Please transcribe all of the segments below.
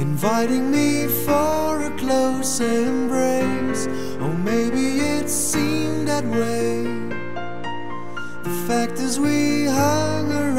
inviting me for a close embrace. Or maybe it seemed that way. The fact is, we hung around.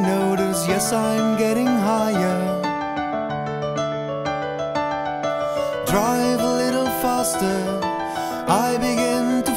notice, yes, I'm getting higher. Drive a little faster, I begin to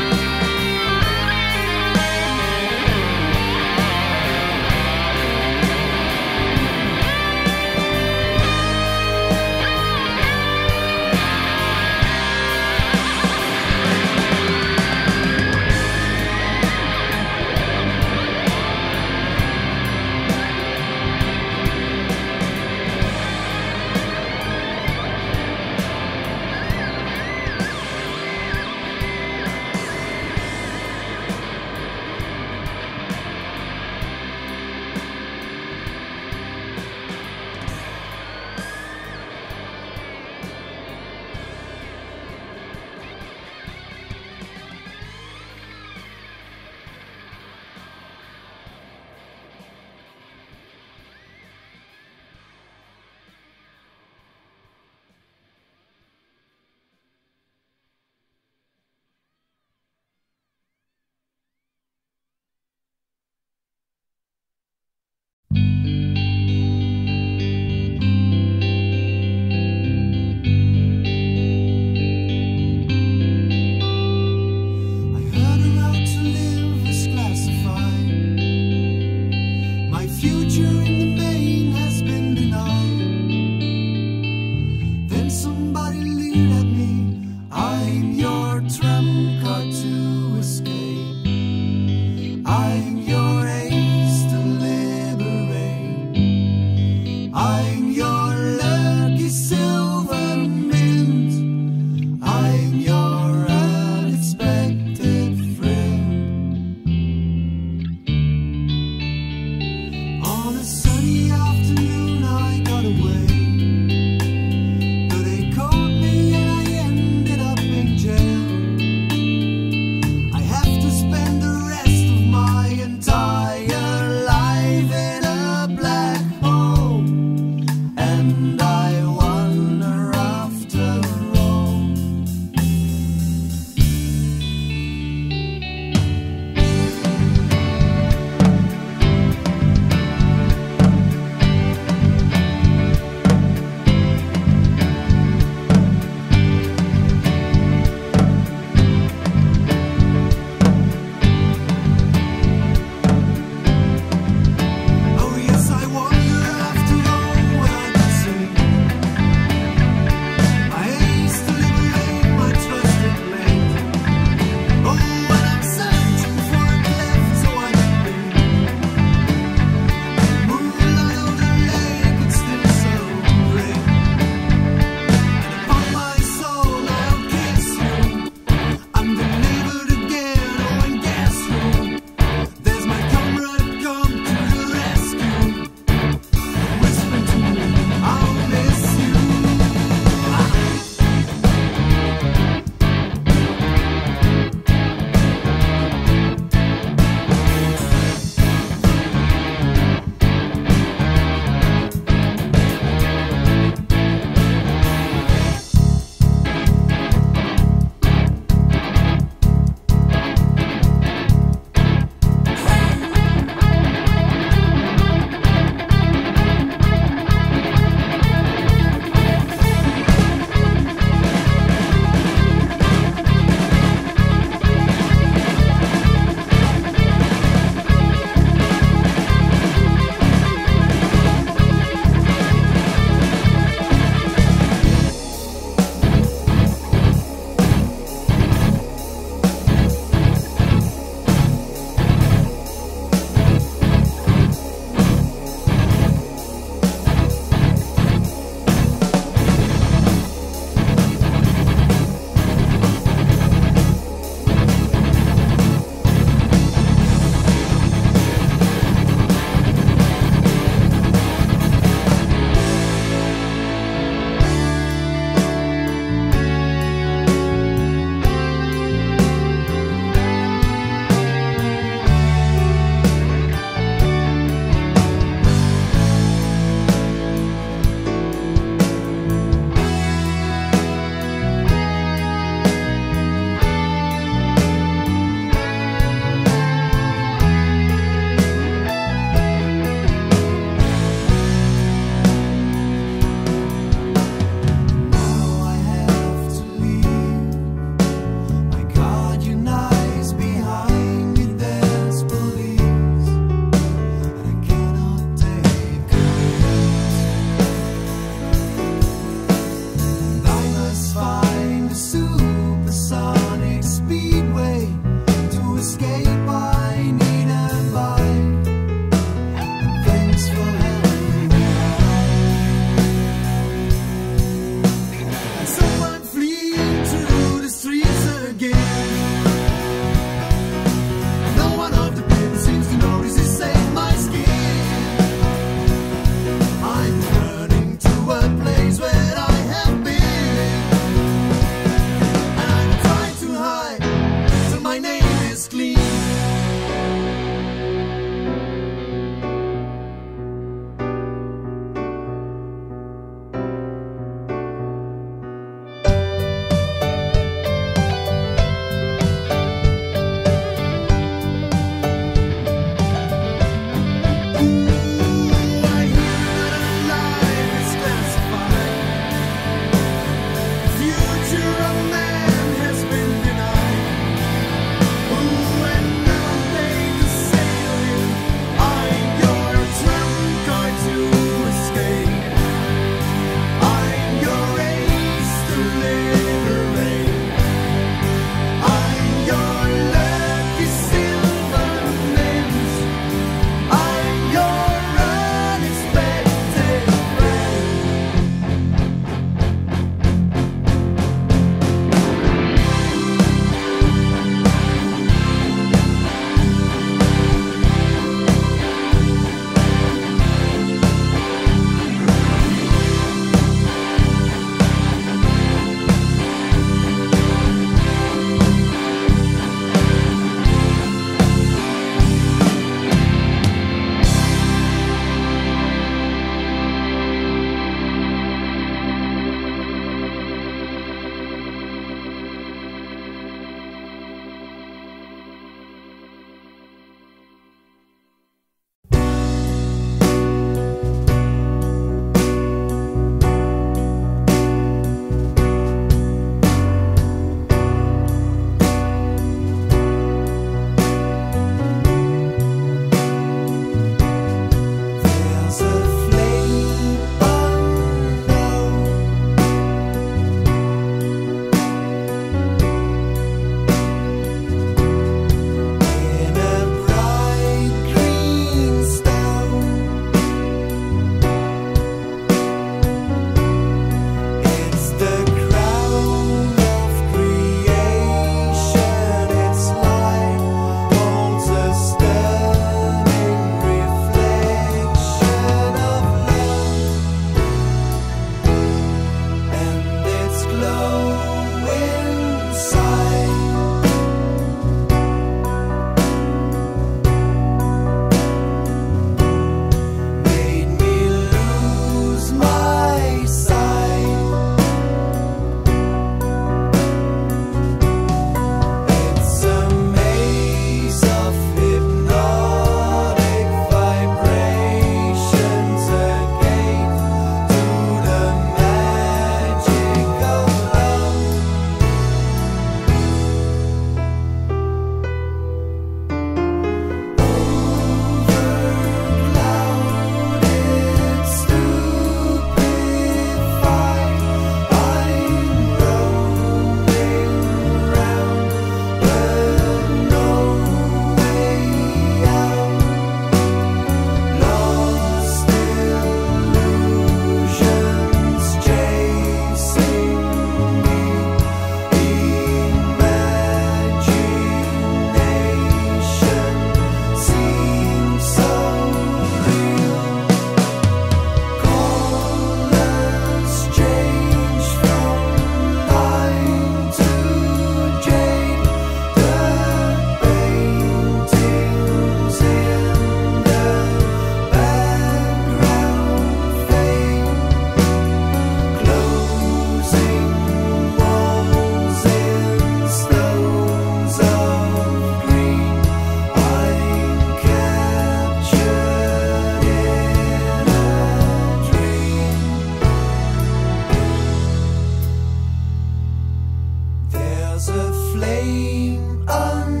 was a flame.